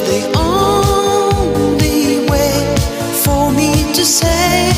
the only way for me to say